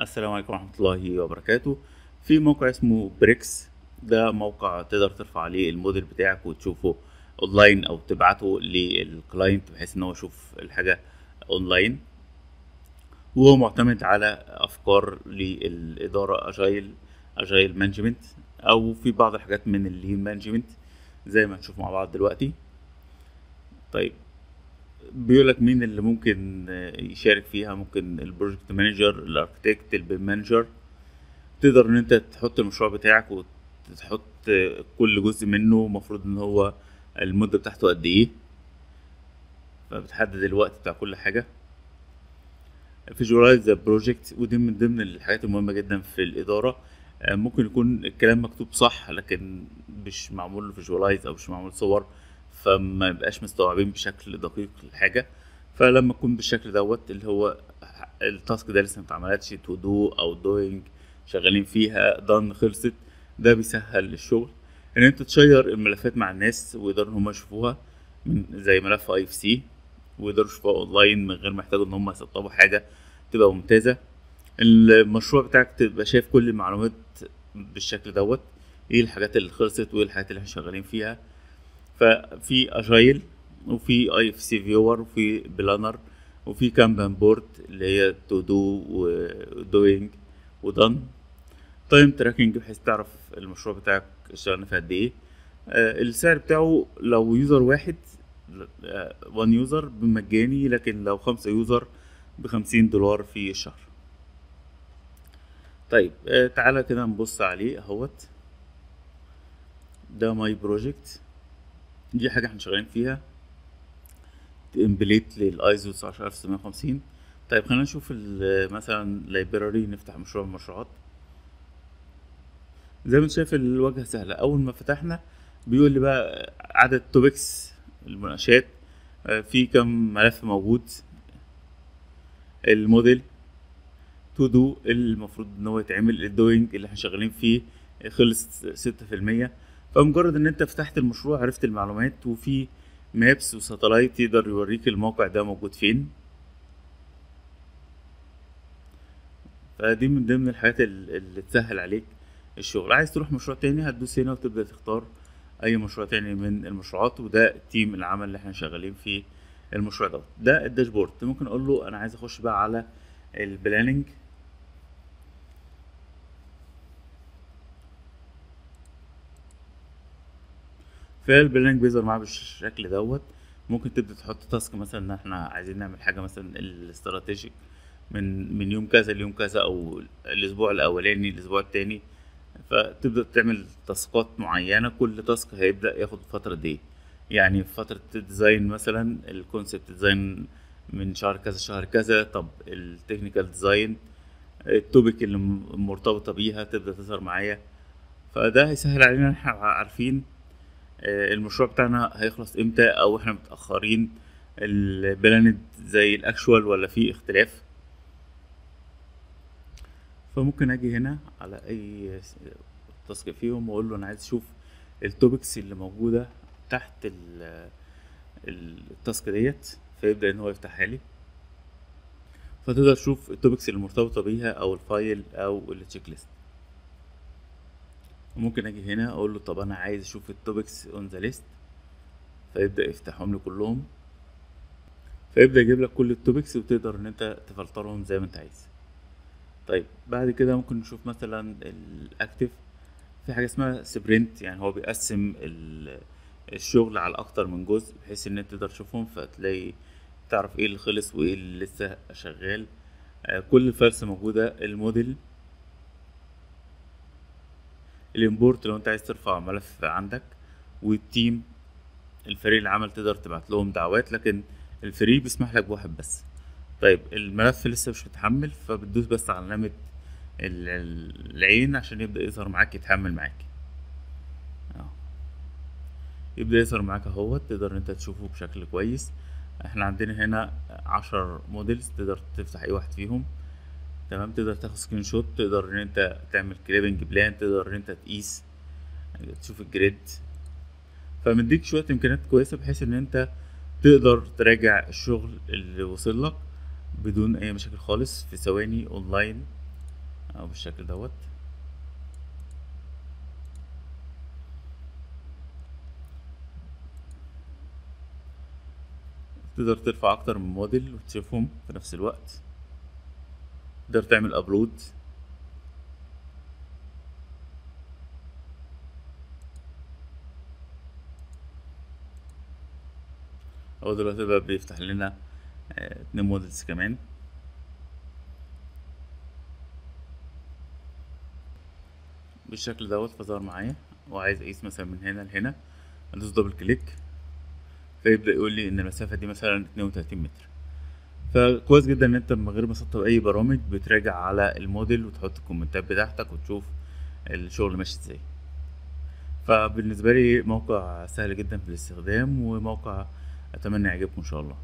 السلام عليكم ورحمة الله وبركاته. في موقع اسمه Bricks. ده موقع تقدر ترفع عليه الموديل بتاعك وتشوفه اونلاين أو تبعته لل client بحيث إن هو يشوف الحاجة اونلاين وهو معتمد على أفكار للإدارة agile agile management أو في بعض الحاجات من ال lean management زي ما هنشوف مع بعض دلوقتي. طيب بيقول لك مين اللي ممكن يشارك فيها؟ ممكن ال project manager ال architect ال BIM manager تقدر إن أنت تحط المشروع بتاعك وتحط كل جزء منه المفروض إن هو المدة بتاعته قد إيه. فبتحدد الوقت بتاع كل حاجة. visualize the project ودي من ضمن الحاجات المهمة جدا في الإدارة. ممكن يكون الكلام مكتوب صح لكن مش معمول له visualize أو مش معمول صور. فما يبقاش مستوعبين بشكل دقيق الحاجة. فلما تكون بالشكل دوت اللي هو ال task ده لسه متعملتش to do أو doing شغالين فيها done خلصت ده بيسهل الشغل. إن أنت ت share الملفات مع الناس ويقدروا إن يشوفوها من زي ملف IFC ويقدروا يشوفوها اونلاين من غير ما يحتاجوا إن هم يسطبوا حاجة تبقى ممتازة. المشروع بتاعك تبقى شايف كل المعلومات بالشكل دوت إيه الحاجات اللي خلصت وإيه الحاجات اللي إحنا شغالين فيها. ففي agile وفي IFC viewer وفي planner وفي kanban board اللي هي to do و doing و done time tracking بحيث تعرف المشروع بتاعك اشتغلنا في قد إيه. آه السعر بتاعه لو user واحد one user بمجاني لكن لو خمسة user بخمسين دولار في الشهر. طيب آه تعالى كده نبص عليه أهوت. ده my project دي حاجة إحنا شغالين فيها. template لل ISO 19650 طيب خلينا نشوف مثلا library نفتح مشروع من المشروعات. زي ما انت شايف الواجهة سهلة أول ما فتحنا بيقول لي بقى عدد topics المناقشات. في كم ملف موجود. ال model. to do المفروض إن هو يتعمل. ال doing اللي إحنا شغالين فيه خلص ستة في المية. فمجرد إن أنت فتحت المشروع عرفت المعلومات وفي maps و satellite يقدر يوريك الموقع ده موجود فين. فدي من ضمن الحاجات اللي تسهل عليك الشغل. عايز تروح مشروع تاني هتدوس هنا وتبدأ تختار أي مشروع تاني من المشروعات وده team العمل اللي إحنا شغالين فيه المشروع دوت. ده ال dashboard. ممكن أقول له أنا عايز أخش بقى على ال planning. فال planning بيظهر معاه بالشكل دوت. ممكن تبدأ تحط task مثلا إن إحنا عايزين نعمل حاجة مثلا ال strategic من من يوم كذا ليوم كذا أو الأسبوع الأولاني الأسبوع التاني. فتبدأ تعمل task ات معينة. كل task هيبدأ ياخد فترة دي يعني فترة ال design مثلا ال concept design من شهر كذا شهر كذا. طب ال technical design ال topic اللي مرتبطة بيها تبدأ تظهر معايا. فده هيسهل علينا إحنا عارفين المشروع بتاعنا هيخلص إمتى أو إحنا متأخرين؟ ال planned زي ال actual ولا في اختلاف؟ فممكن أجي هنا على أي task فيهم وأقول له أنا عايز أشوف ال topics اللي موجودة تحت ال task ديت فيبدأ إن هو يفتحها لي. فتقدر تشوف ال topics اللي مرتبطة بيها أو ال file أو ال checklist وممكن أجي هنا أقول له طب أنا عايز أشوف ال topics on the list فيبدأ يفتحهم لي كلهم. فيبدأ يجيب لك كل ال topics وتقدر إن أنت تفلترهم زي ما أنت عايز. طيب بعد كده ممكن نشوف مثلا ال active في حاجة اسمها sprint يعني هو بيقسم الشغل على أكتر من جزء بحيث إن أنت تقدر تشوفهم فتلاقي تعرف إيه اللي خلص وإيه اللي لسه شغال. كل ال files موجودة الموديل. ال import لو انت عايز ترفع ملف عندك وال team الفريق العمل تقدر تبعت لهم دعوات لكن ال free بيسمح لك بواحد بس. طيب الملف لسه مش متحمل فبتدوس بس على علامة العين عشان يبدأ يظهر معاك يتحمل معاك. اهو يبدأ يظهر معاك اهوت تقدر انت تشوفه بشكل كويس. إحنا عندنا هنا عشر models تقدر تفتح أي واحد فيهم. تمام؟ تقدر تاخد screenshot تقدر إن أنت تعمل clipping plane تقدر إن أنت تقيس تشوف ال grid. فمديك شوية إمكانيات كويسة بحيث إن أنت تقدر تراجع الشغل اللي وصل لك بدون أي مشاكل خالص في ثواني اونلاين أو بالشكل دوت. تقدر ترفع أكتر من موديل وتشوفهم في نفس الوقت. تقدر تعمل upload هو دلوقتي بقى بيفتح لنا آه، اتنين models كمان. بالشكل دوت فظهر معايا وعايز اقيس مثلا من هنا لهنا ادوس double click فيبدأ يقول لي إن المسافة دي مثلا 32 متر. فكويس جدا إن أنت من غير ما تسطب أي برامج بتراجع على الموديل وتحط الكومنتات بتاعتك وتشوف الشغل ماشي إزاي. فبالنسبة لي موقع سهل جدا في الاستخدام وموقع أتمنى يعجبكم إن شاء الله.